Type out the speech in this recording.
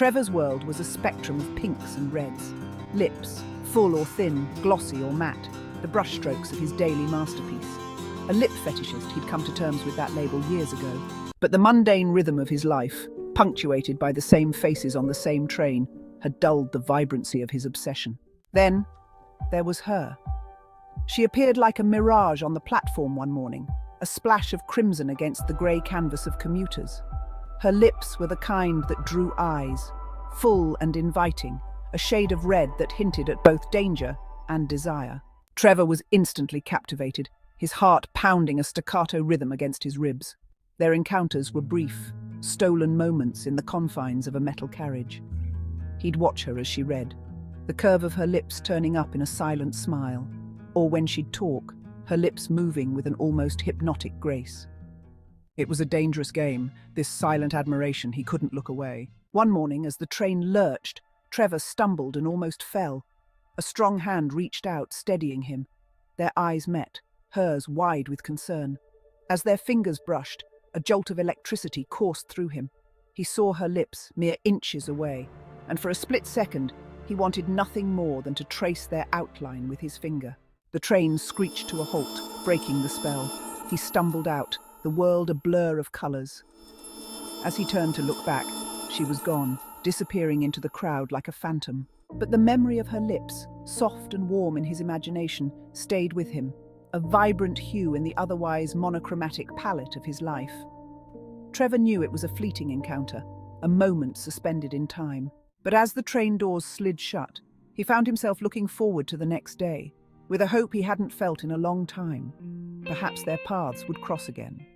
Trevor's world was a spectrum of pinks and reds. Lips, full or thin, glossy or matte, the brushstrokes of his daily masterpiece. A lip fetishist, he'd come to terms with that label years ago. But the mundane rhythm of his life, punctuated by the same faces on the same train, had dulled the vibrancy of his obsession. Then, there was her. She appeared like a mirage on the platform one morning, a splash of crimson against the grey canvas of commuters. Her lips were the kind that drew eyes, full and inviting, a shade of red that hinted at both danger and desire. Trevor was instantly captivated, his heart pounding a staccato rhythm against his ribs. Their encounters were brief, stolen moments in the confines of a metal carriage. He'd watch her as she read, the curve of her lips turning up in a silent smile, or when she'd talk, her lips moving with an almost hypnotic grace. It was a dangerous game, this silent admiration, he couldn't look away. One morning, as the train lurched, Trevor stumbled and almost fell. A strong hand reached out, steadying him. Their eyes met, hers wide with concern. As their fingers brushed, a jolt of electricity coursed through him. He saw her lips mere inches away, and for a split second, he wanted nothing more than to trace their outline with his finger. The train screeched to a halt, breaking the spell. He stumbled out, the world a blur of colours. As he turned to look back, she was gone, disappearing into the crowd like a phantom. But the memory of her lips, soft and warm in his imagination, stayed with him, a vibrant hue in the otherwise monochromatic palette of his life. Trevor knew it was a fleeting encounter, a moment suspended in time. But as the train doors slid shut, he found himself looking forward to the next day, with a hope he hadn't felt in a long time. Perhaps their paths would cross again.